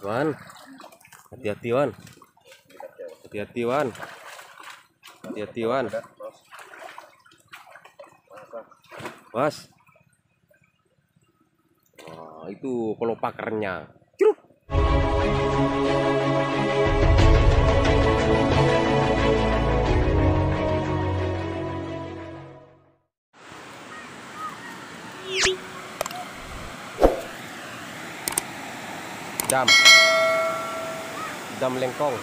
Wan. Hati-hati Wan. Hati-hati Wan. Hati-hati Wan. Mas. Wah, itu kalau pakernya. Dam. Dam lengkong.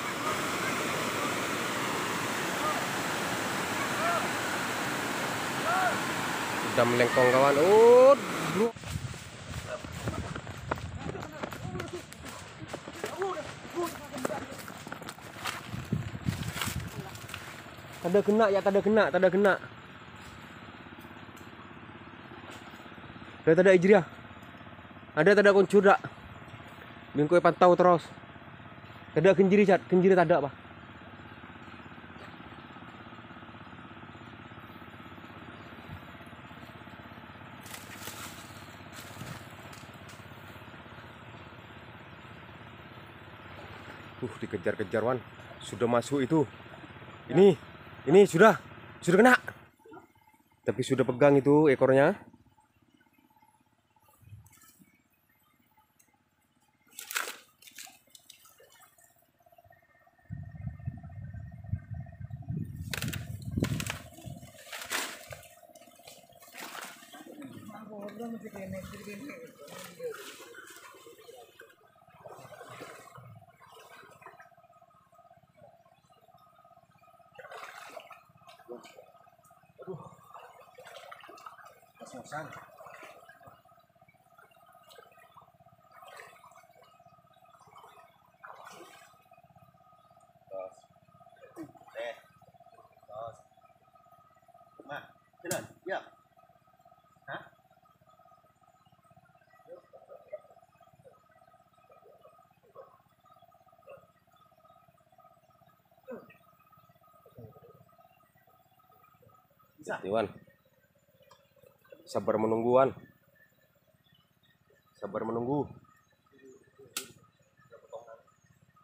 Dam lengkong kawan. Oh. Tada kena ya, tada kena, tada kena. Ada tada ijriah. Ada tada kuncur dak. Bingkoi pantau terus. Tada kenjiri cat, kenjiri tada apa? Uh, dikejar-kejar Wan. Sudah masuk itu. Ini, ini sudah, sudah kena. Tapi sudah pegang itu ekornya. Aduh. Kesusahan. Bisa. Hati, Wan. Sabar menunggu Wan. Sabar menunggu.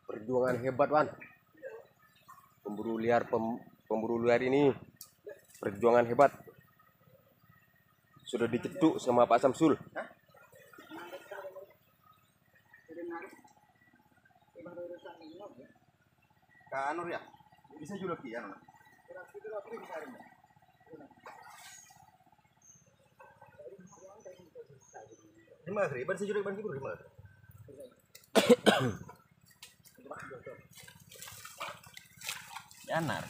Perjuangan hebat Wan. Pemburu liar pem- pemburu liar ini perjuangan hebat. Sudah dicetuk sama Pak Samsul. Kak Anur ya? Bisa juga ki Lima kali, ban sejurek ban kibur lima. Yanar.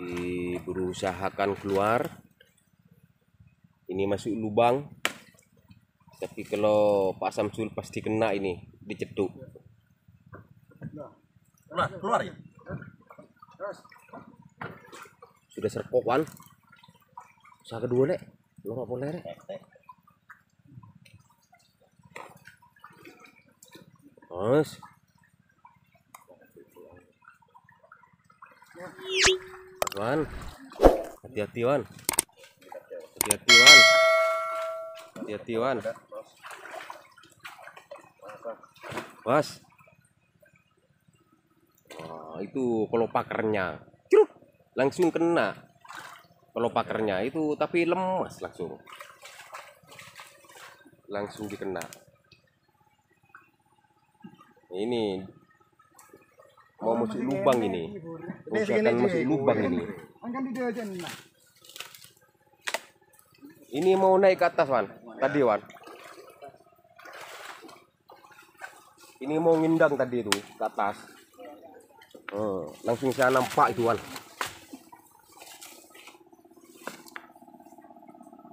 Di berusahakan keluar. Ini masuk lubang. Tapi kalau Pak Samsul pasti kena ini dicetuk. Keluar, keluar ya. Sudah serpok Wan. Usaha kedua lek. Lo nggak boleh rek. Mas. Wan. Hati-hati Wan. Hati-hati Wan. Hati-hati Wan. Mas. Wah, itu kalau pakernya. Langsung kena. Kalau pakernya itu tapi lemas langsung. Langsung dikena. Ini mau masuk lubang ini. Usahakan masuk lubang ini. Ini mau naik ke atas, Wan. Tadi, Wan. Ini mau ngindang tadi itu ke atas. Hmm, langsung saya nampak itu, Wan.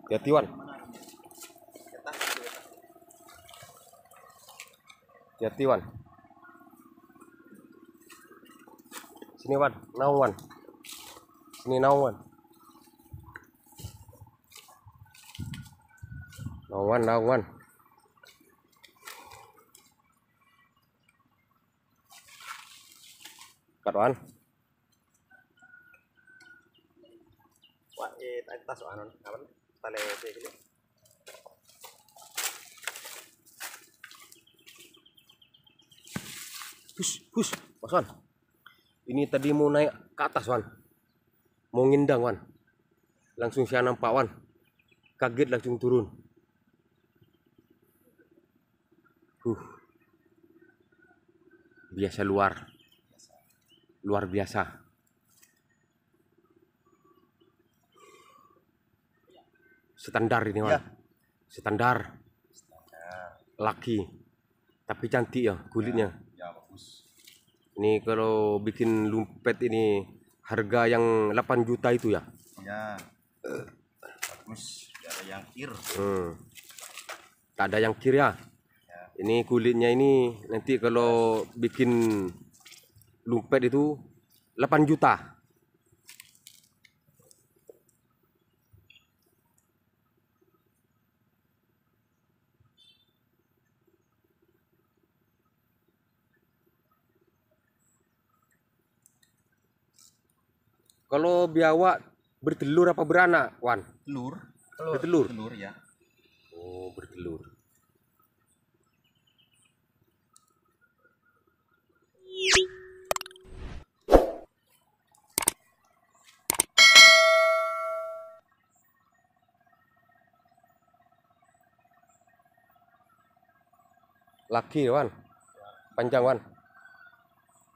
Hati, Wan. Hati, Wan. Sini, Wan. Naung, Wan. Sini, naung, Wan. Naung, Wan. Wah, eh, tas anu, apa? Tale saya gini. Hus, hus, Mas Wan. Ini tadi mau naik ke atas, Wan. Mau ngindang, Wan. Langsung saya nampak, Wan. Kaget langsung turun. Huh. Biasa luar. Luar biasa. Standar ini, Wan. Ya. Standar. Laki. Tapi cantik ya kulitnya. Ya bagus. Ini kalau bikin lumpet ini harga yang 8 juta itu ya. Ya. Bagus. Tidak ada yang kir. Hmm. Tak ada yang kiri ya. Ya. Ini kulitnya ini nanti kalau bikin lumpet itu 8 juta. Kalau biawak bertelur apa beranak, Wan? Telur. Bertelur. Telur ya. Oh, bertelur. Laki, Wan. Panjang, Wan.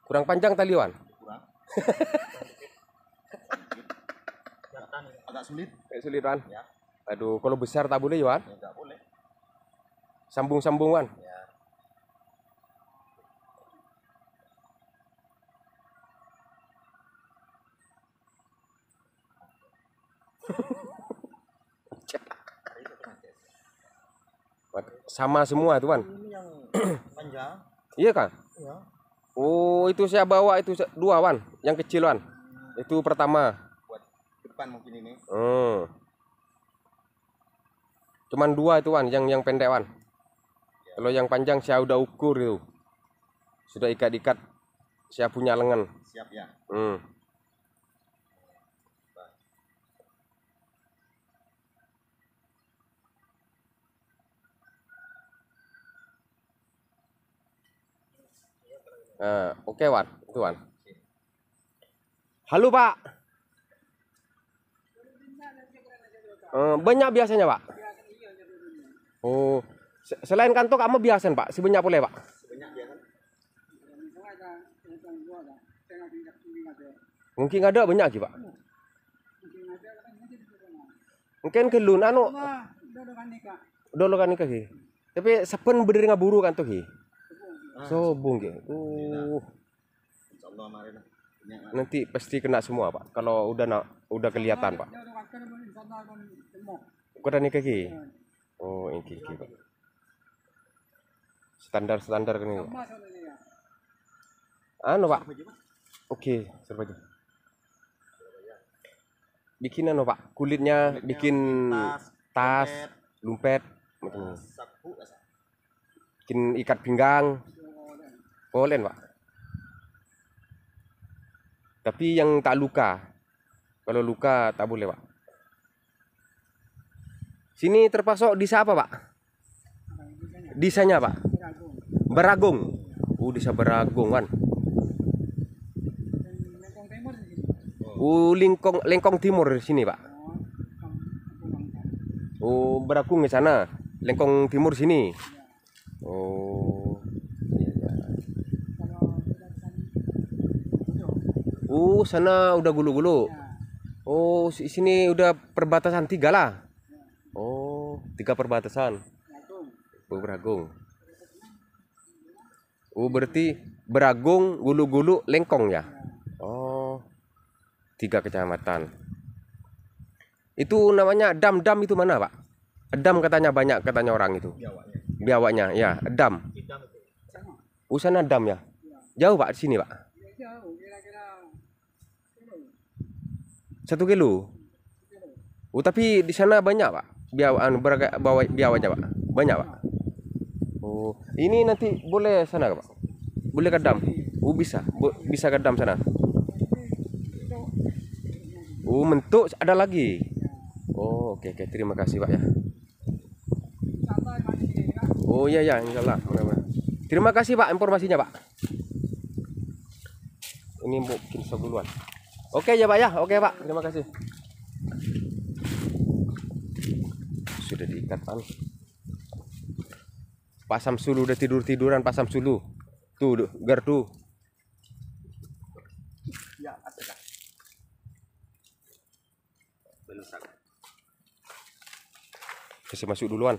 Kurang panjang tali, Wan. Kurang. Agak sulit. Kayak sulit, Wan. Ya. Aduh, kalau besar tak boleh, Wan. Ya, Tidak boleh. Sambung-sambung, Wan. Ya. Sama semua. Ini yang panjang. Iya kan? Ya. Oh, itu saya bawa itu dua, Wan. Yang kecil, Wan. Itu pertama. Depan mungkin ini. Hmm. Cuman dua itu, Wan, yang yang pendek, Wan. Kalau yang panjang saya udah ukur itu. Sudah ikat-ikat. Saya punya lengan. Siap ya. Hmm. Nah, oke Wan, itu Wan. Halo Pak. Eh, banyak biasanya Pak. Oh, se- selain kantor kamu biasa Pak, sebanyak boleh Pak. Sebanyak dia kan. Mungkin ada banyak lagi Pak. Mungkin kelun anu dolo kan nikah ki. Tapi sepen berdiri ngaburu kan tuh ki. So bung ki. Uh. Banyak nanti pasti kena semua Pak. Kalau udah nak udah kelihatan Pak. Kau udah nikah ki. Oh ini ki Pak. Standar standar ini. Anu Pak. Oke, serba aja. Bikin anu Pak, kulitnya bikin tas, lumpet, ini. Bikin ikat pinggang. Boleh Pak. Tapi yang tak luka. Kalau luka tak boleh Pak. Sini terpasok desa apa Pak? Desanya Pak? Beragung. Oh, desa Beragung kan. Oh, Lingkong Lengkong Timur di sini, Pak. Oh, Beragung ke sana. Lengkong Timur sini. Oh. Oh, sana udah gulu-gulu. Oh, si- sini udah perbatasan tiga lah. Oh, tiga perbatasan. Oh, Beragung. Oh, berarti Beragung, Gulu-gulu, Lengkong ya? Oh, tiga kecamatan. Itu namanya dam-dam itu mana, Pak? Dam katanya banyak katanya orang itu. Biawaknya. Biawaknya, ya, dam. Itu. Oh, sana dam ya? Jauh, Pak, di sini, Pak? Satu kilo. Oh, tapi di sana banyak, Pak. Biawa, anu, beraga, bawa, biawanya, Pak. Banyak, Pak. Oh, ini nanti boleh sana, Pak? Boleh ke dam? Oh, bisa. Bo- bisa ke dam sana. Oh, mentuk ada lagi. Oh, Oke, oke, terima kasih Pak ya. Oh iya ya, insyaallah. Mudah-mudahan. Terima kasih Pak informasinya Pak. Ini mungkin duluan. Oke ya Pak ya, oke Pak, terima kasih. Sudah diikat Pak. Pak Samsulu udah tidur tiduran Pak Samsulu. Tuh, gardu. Ya, ada. Kasih masuk duluan.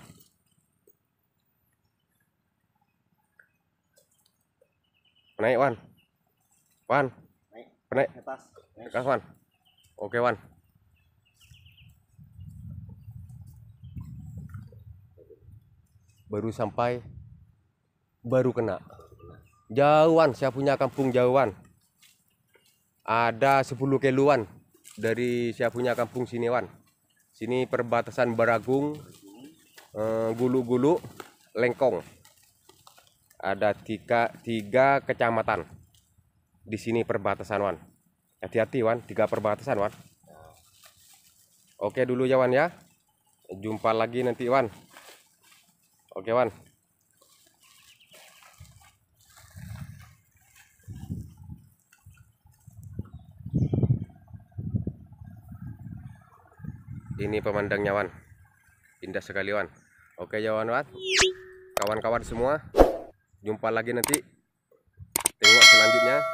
Naik Wan. Wan, Naik naik. ke atas. Dekat Wan. Oke Wan. Baru sampai baru kena. Jauhan, saya punya kampung jauhan. Ada 10 kiloan dari saya punya kampung sini Wan. Sini perbatasan Baragung, eh, Gulu-Gulu, Lengkong. Ada tiga, tiga kecamatan di sini perbatasan Wan. Hati-hati Wan, tiga perbatasan Wan. Oke dulu ya Wan ya. Jumpa lagi nanti Wan. Oke Wan. Ini pemandangnya Wan. Indah sekali Wan. Oke ya Wan Wan. Kawan-kawan semua. Jumpa lagi nanti. Tengok selanjutnya.